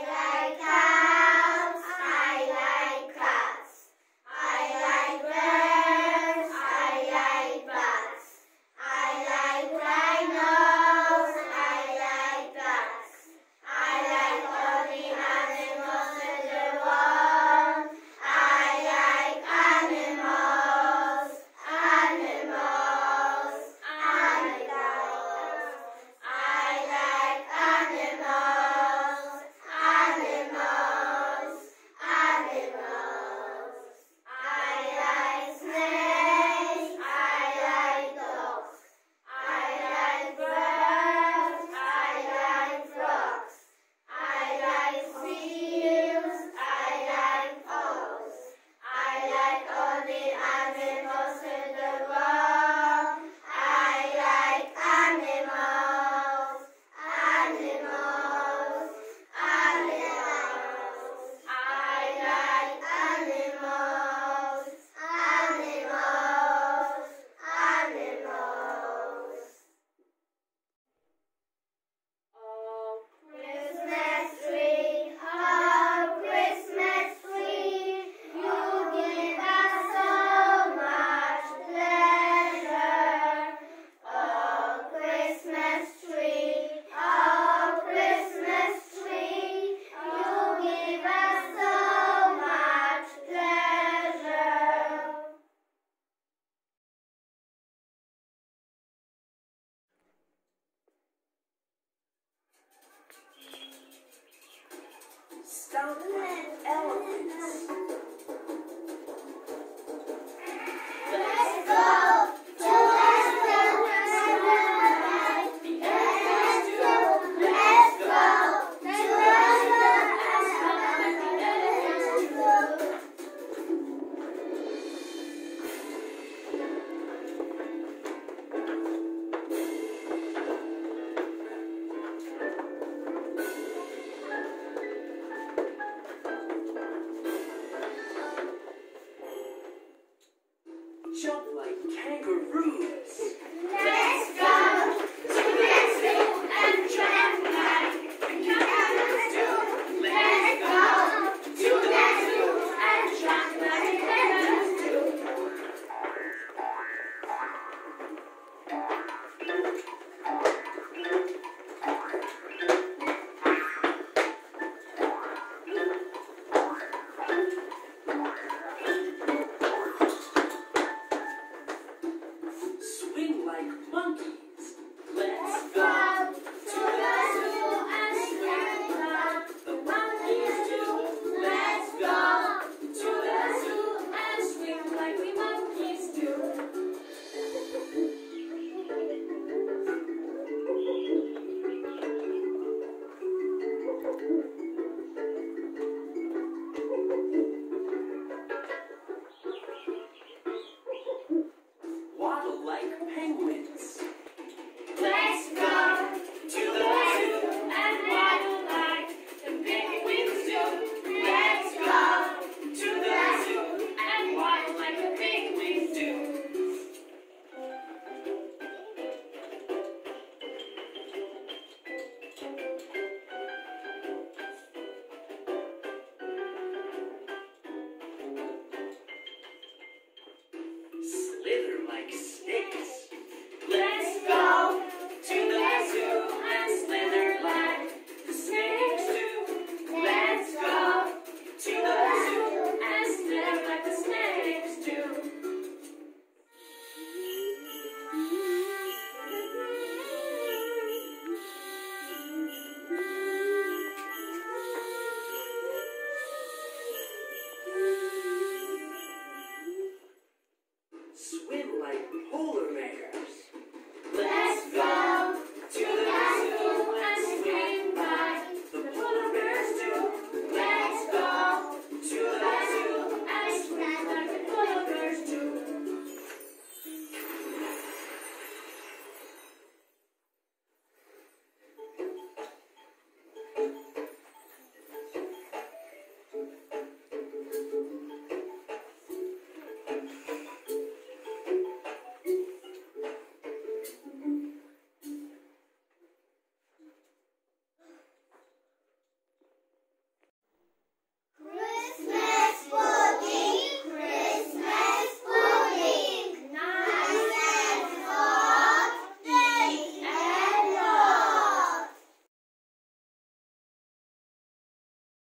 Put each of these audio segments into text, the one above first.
Like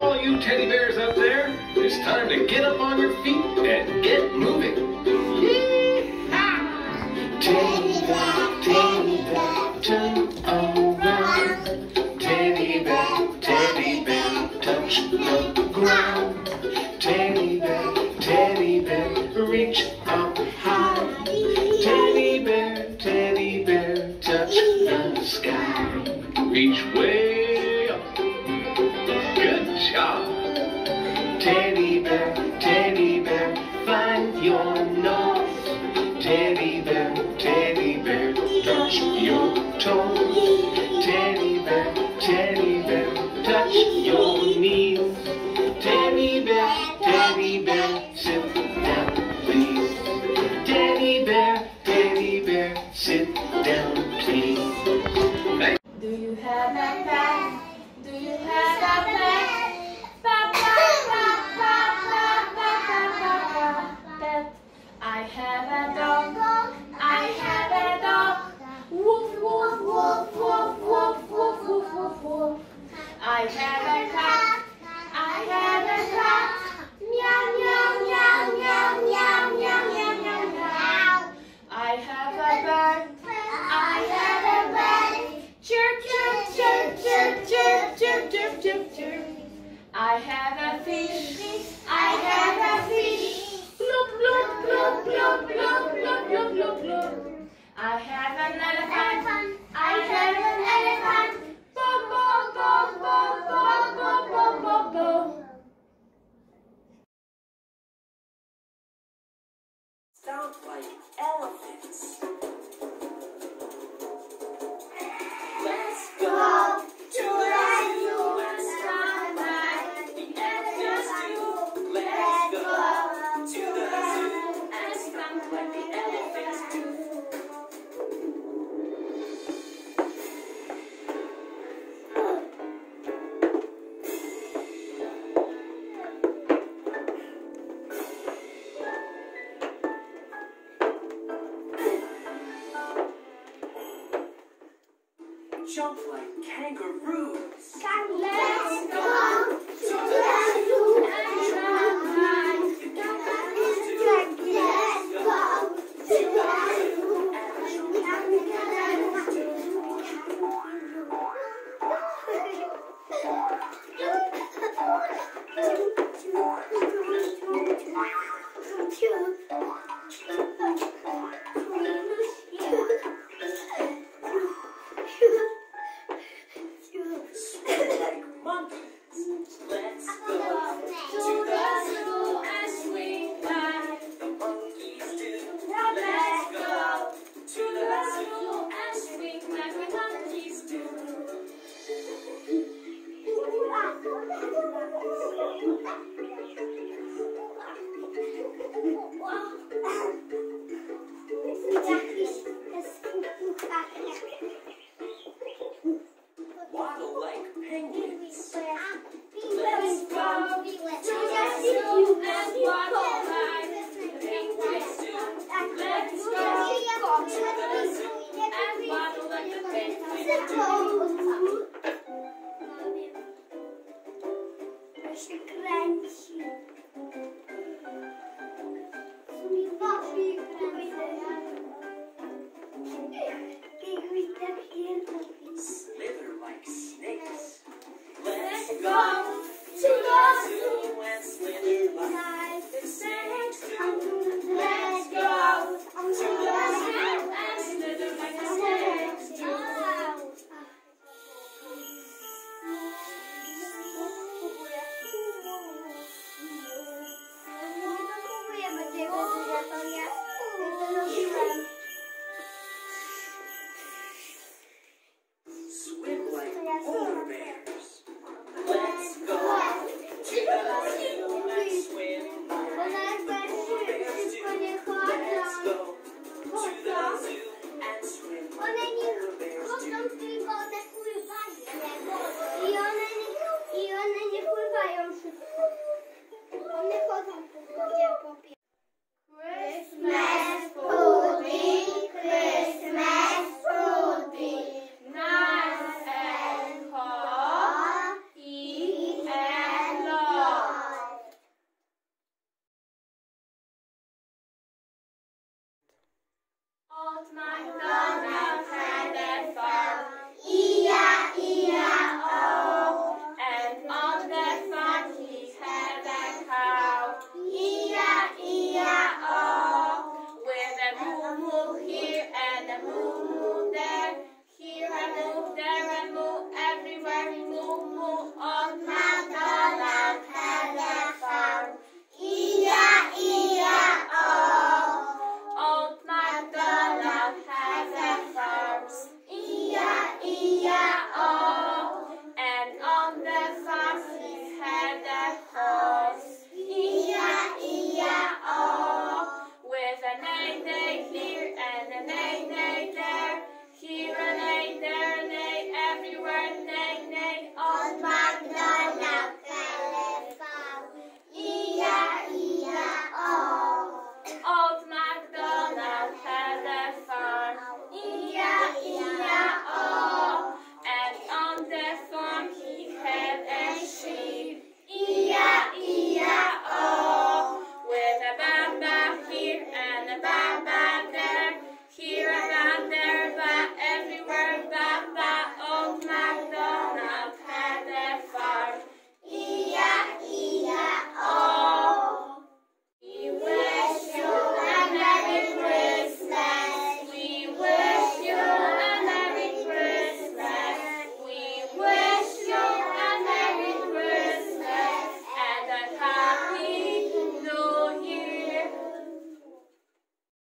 All you teddy bears up there, it's time to get up on your feet and get moving. Teddy bear, teddy bear, turn around. Teddy bear, teddy bear, touch the ground. Teddy bear, teddy bear, reach up high. Teddy bear, teddy bear, touch the sky. Reach way your knees. Teddy bear, teddy bear. I have a fish. I have a fish. Bloop, bloop, bloop, bloop, bloop, bloop, bloop, bloop. I have another fish. jump like kangaroos. Let's go.